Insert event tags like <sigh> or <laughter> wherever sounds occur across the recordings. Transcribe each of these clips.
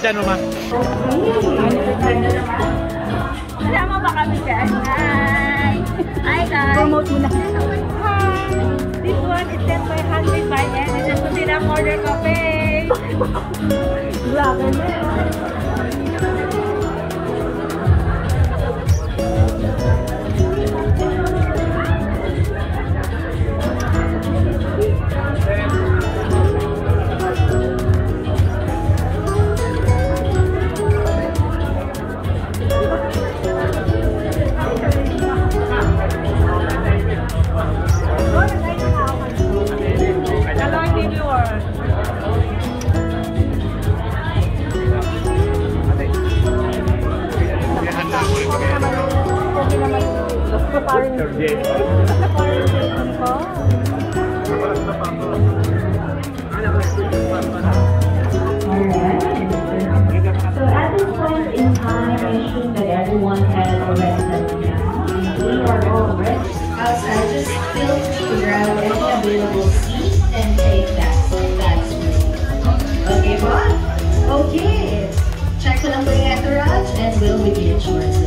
dyan, Uma. Kasama ba kami dyan? Hi! Hi, guys! Promote muna. Hi! This one is set by Hungry by Anne. Nandito sila corner cafe. Grabe na. will begin choice.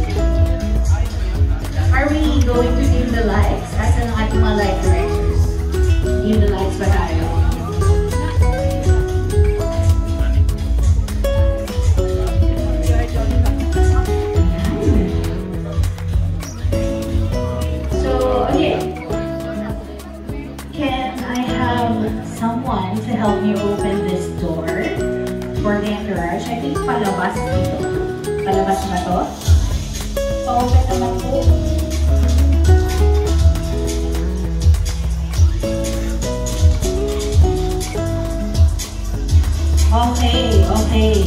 Okay, okay.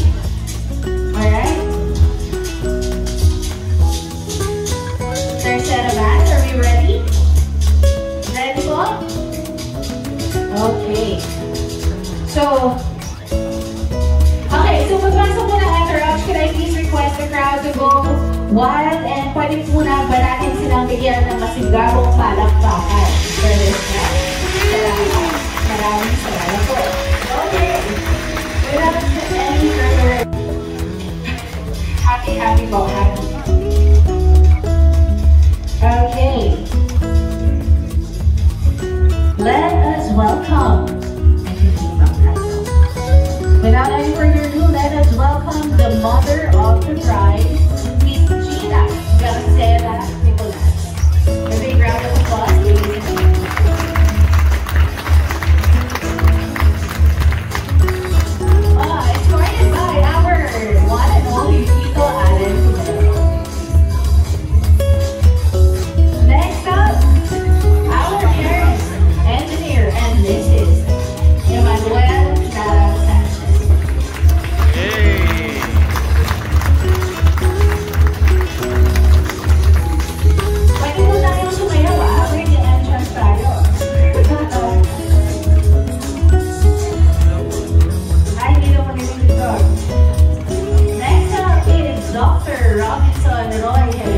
Alright? Third set of abs, are we ready? Ready po? Okay. So, okay, so pagpasok mo ng interrupt, can I please request the crowd to go wild and pwede po na ba natin silang bigyan ng masigabong palakpakan for this crowd? Salamat. Maraming Happy, happy, go happy. Okay. Let us welcome. Without any further ado, let us welcome the mother of the bride, Miss Gina Gacera. officer, the lawyer.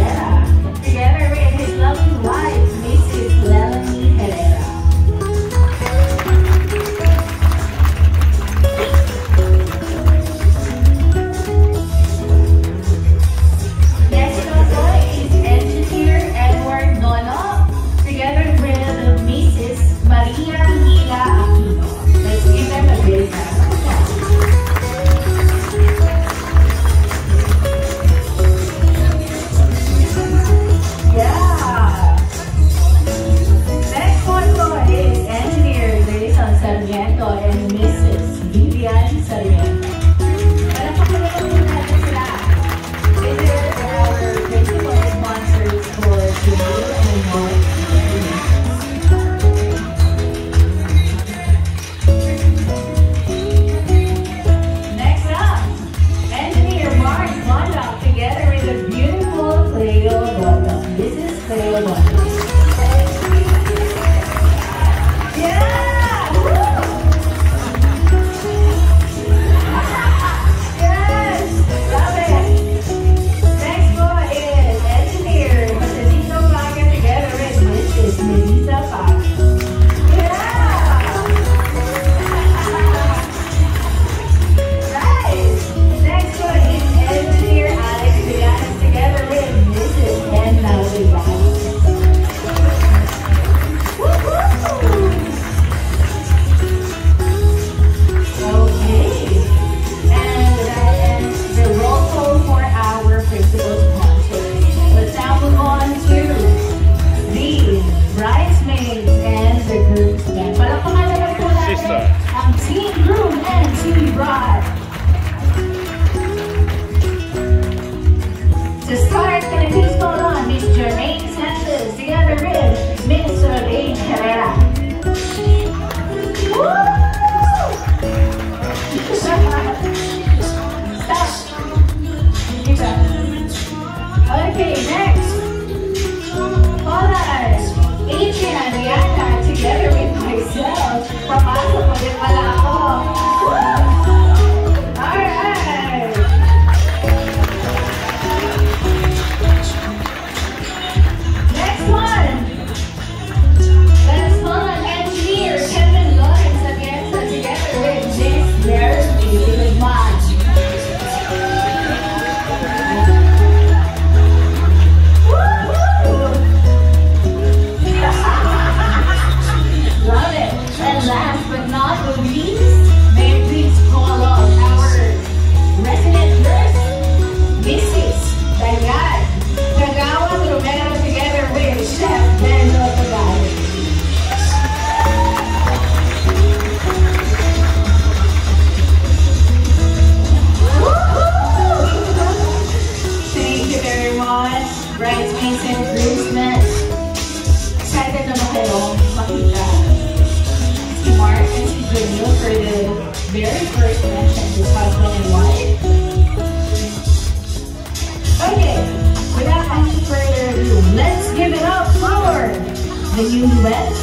the newlyweds,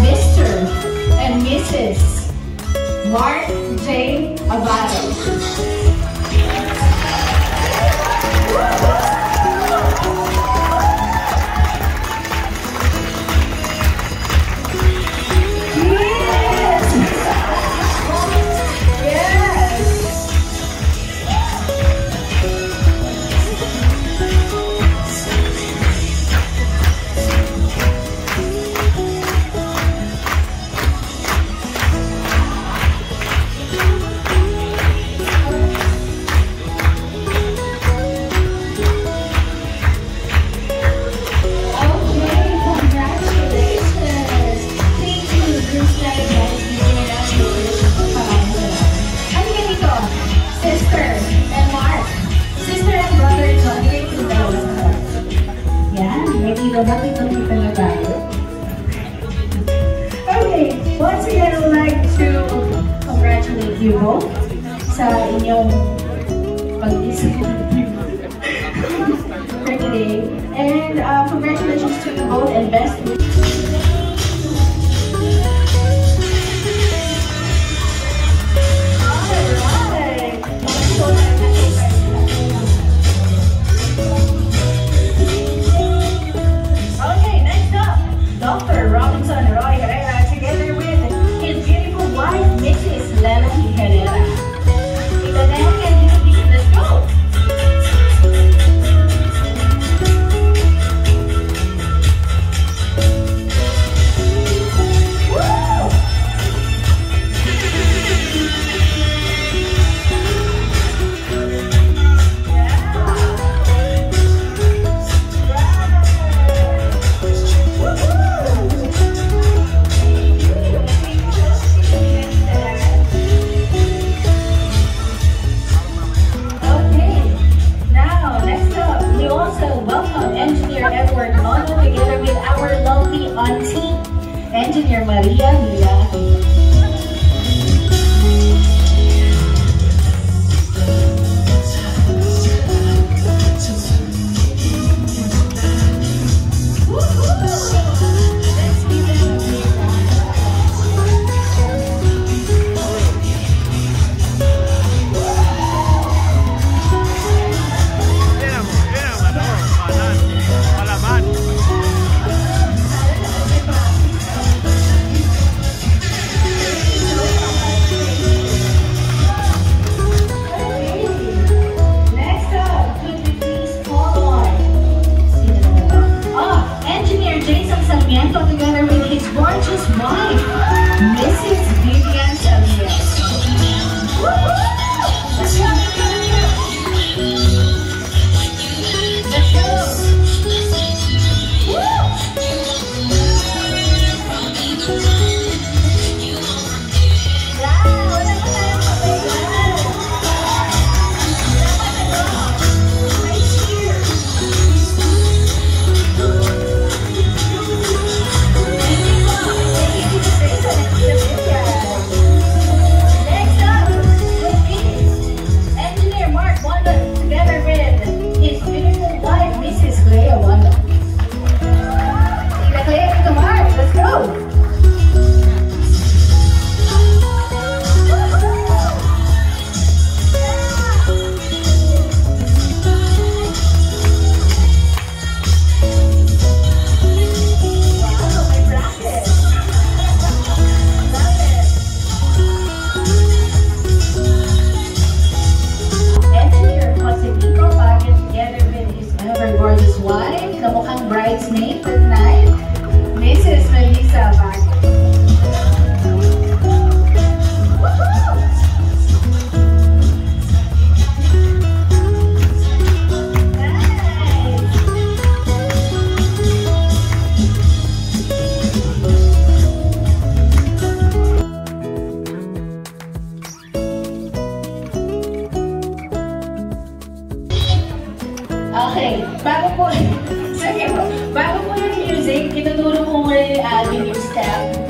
Mr. and Mrs. Mark J. Avato. So, nakikita na tayo. Okay, once again, I would like to congratulate you both sa inyong pag-isip <laughs> for today. And uh, congratulations to you both and best wishes.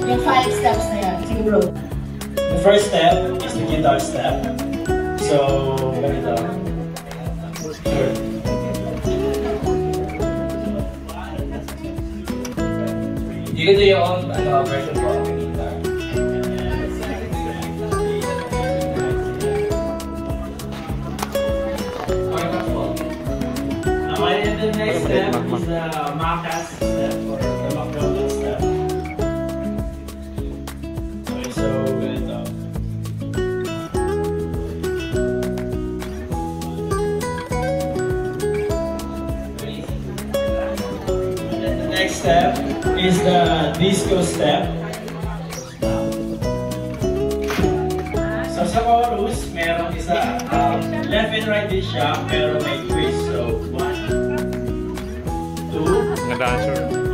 Five steps there to the. The first step is the guitar step. So, You can do your own ano, version po guitar. Okay, the next step is the uh. step is the disco step. So sa chorus, meron isa, um, left and right din siya, pero may twist. So, one, two,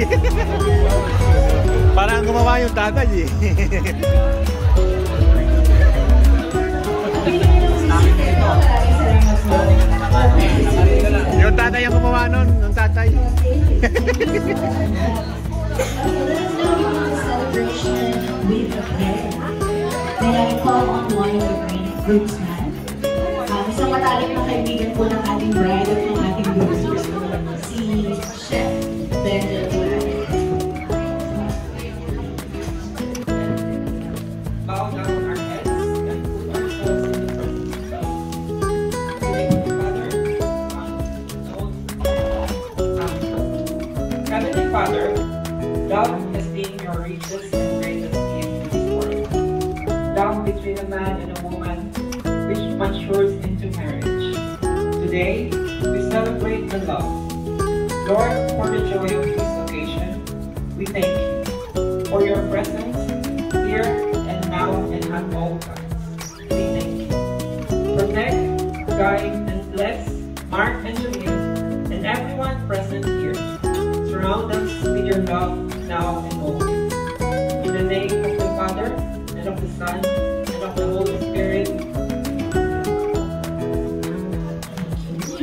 <laughs> Parang gumawa yung tatay eh. yung tatay ang gumawa nun, yung tatay. groups na. Uh, isang matalik na kaibigan po ng ating bride at ng ating groups, si Chef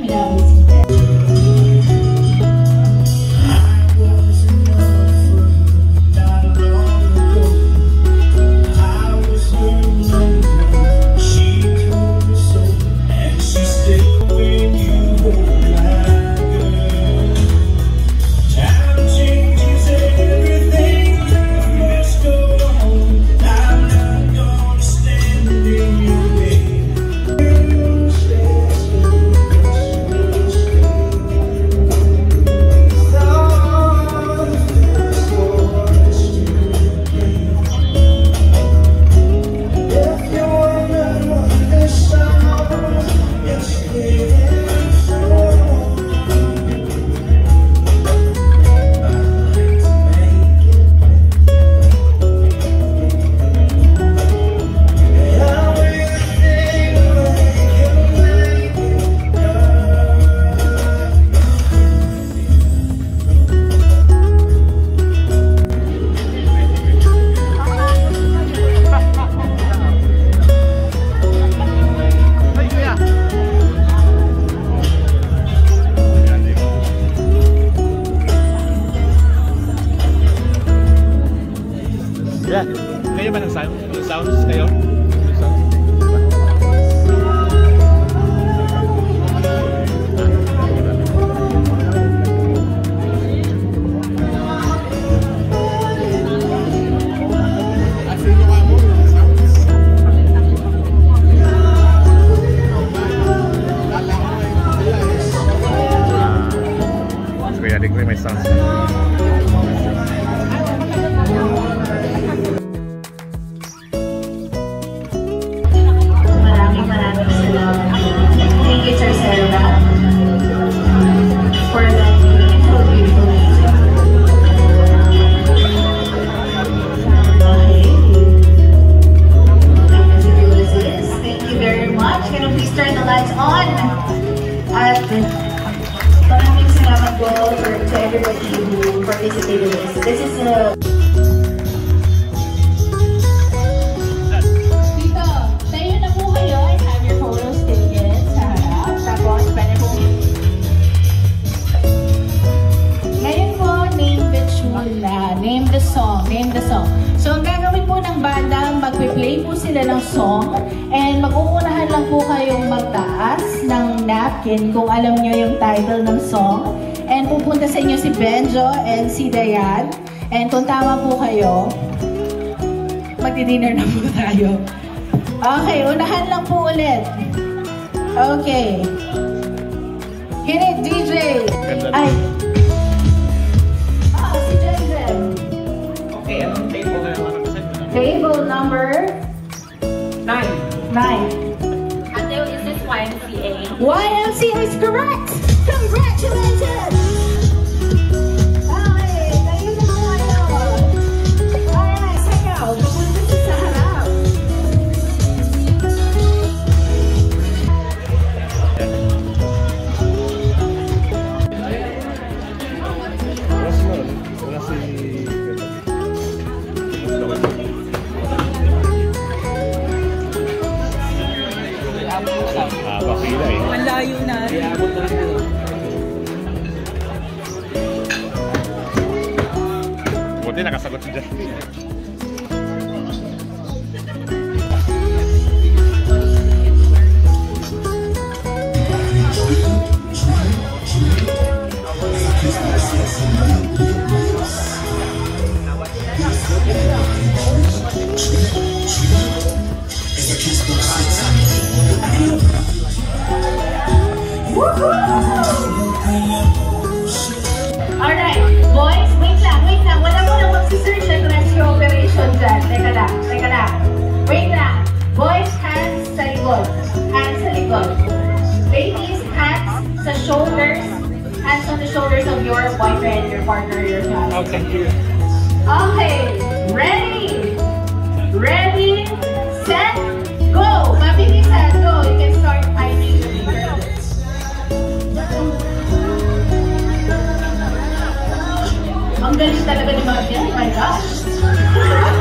Yeah. To everybody who participated in this. This is a... Dito, tayo na po kayo and have your photos taken sa harap. Tapos, pwede po Ngayon po, name the song. Name the song. So, gagawin po ng banda, magpe-play po sila ng song and mag-uunahan lang po kayong magtaas ng napkin kung alam nyo yung title ng song. Pupunta sa inyo si Benjo and si Dayan. And kung tama po kayo, magdi-dinner na po tayo. Okay, unahan lang po ulit. Okay. Hit it, DJ! Ay! Ah, si Jensen. Okay, anong table na naman? Table number Nine. 9. Until is this YMCA? YMCA is correct! Congratulations! dinner as I go today. Woohoo! Hands on the shoulders of your boyfriend, your partner, your child. Okay. Okay, ready? Ready, set, go! Mabilisan, go! You can start timing the finger. Ang galing talaga ni Mafia. Oh my gosh.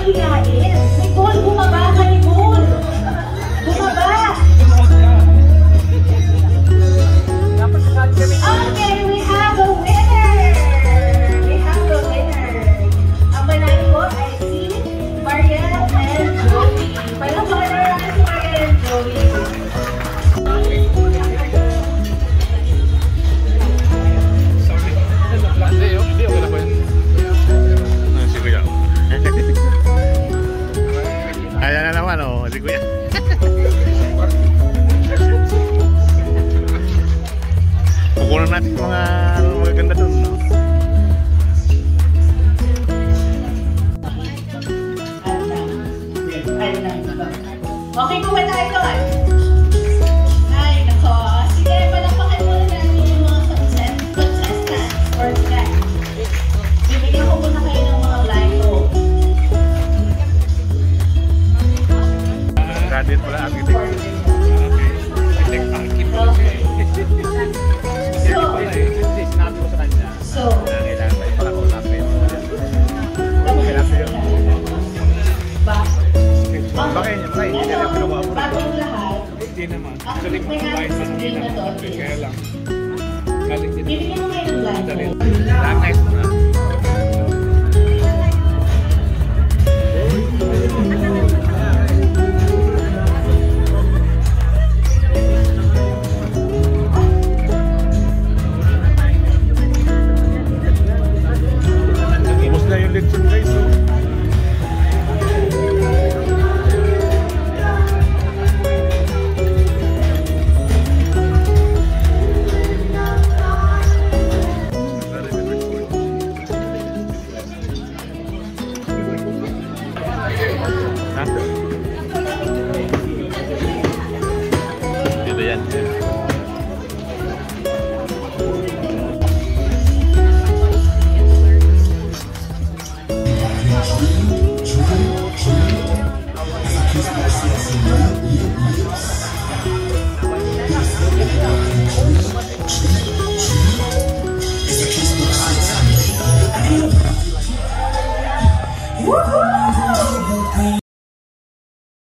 Mahihain? Nicole, bumaba ka, Nicole. Bumaba. Okay, we have a winner. We have a winner. Ang manalo po ay si Marian and Joey. Palakpakan Hindi naman. ang may sa is, Kaya lang. Galing din. bibigyan ko kayo ng live Lang nice mo na.